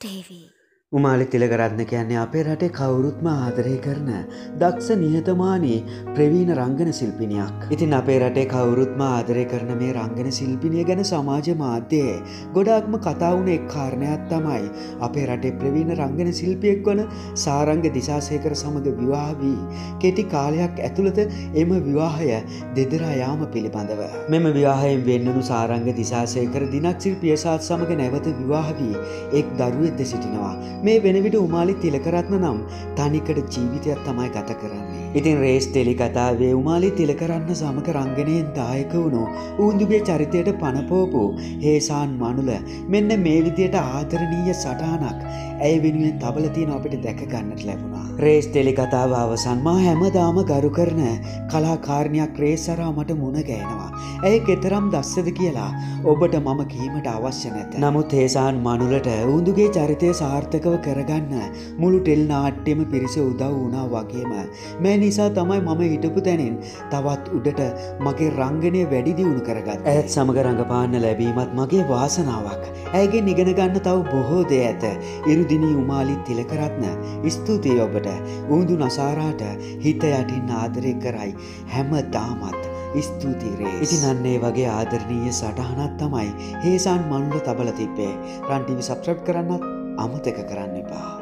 Davy. උමාලි Tilakaratne කියන්නේ අපේ රටේ කවුරුත්ම ආදරය කරන දක්ෂ නිහතමානී ප්‍රවීණ රංගන ශිල්පිනියක්. ඉතින් අපේ රටේ කවුරුත්ම ආදරය කරන මේ රංගන ශිල්පිනිය ගැන සමාජ මාධ්‍යයේ ගොඩාක්ම කතා වුණ එක් කාරණයක් තමයි අපේ රටේ ප්‍රවීණ රංගන ශිල්පියෙක් වන සාරංග දිසාසේකර සමඟ විවාහ වී කෙටි කාලයක් ඇතුළත එම විවාහය දෙදරා යාම පිළිබඳව. මෙම විවාහයෙන් වෙන්නනු සාරංග දිසාසේකර දිනක් ශිල්පියසාත් සමඟ නැවත විවාහ වී එක් දරුවෙක්ද සිටිනවා. මේ වෙනවිට උමාලි තිලකරත්න නම් තනිකට ජීවිතයක් තමයි ගත කරන්නේ. ඉතින් රේස් ටෙලි කතාවේ උමාලි තිලකරන්න සමක රංගනයෙන් දායක වුණු ඌන්දුගේ චරිතයට පණපෝපු හේසාන් මනුල මෙන්න මේ විදියට ආදරණීය සටහනක් ඇය වෙනුවෙන් තබලතියන අපිට දැක ගන්නට ලැබුණා. රේස් ටෙලි කතාව අවසන්මා හැමදාම ගරු කරන කලාකාරණයක් රේසරා මට මුණ ගෑනවා. ඇය කෙතරම් දස්සද කියලා ඔබට මම කීමට අවශ්‍ය නැත. නමුත් හේසාන් මනුලට උන්දුගේ චරිතය සාර්ථකව කරගන්න මුළු ටෙල් නාට්‍යම පිරිස උදව් වුණා වගේම. මේ නිසා තමයි මම හිටපු තැනින් තවත් උඩට මගේ රංගනය වැඩි දියුණු කරගත්. ඇත් සමග රඟපාන්න ලැබීමත් මගේ වාසනාවක්. ඇයගේ නිගෙන ගන්න තව බොහෝ දේ ඇත. ඉරුදිනී උමාලිත් තිලකරත්න ස්තුතියි ඔබට උන්දු නසාරාට හිත යටින් ආදරය කරයි හැම දාමත්. ස්තුතිරේ ඉතිනන්නේ වගේ ආදරණීය සටහනත් තමයි හේසාන් මණ්ඩ තබල තිබ්බේ රන්ටිවි සබ්‍රප් කරන්නත් අමතක කරන්න එපා.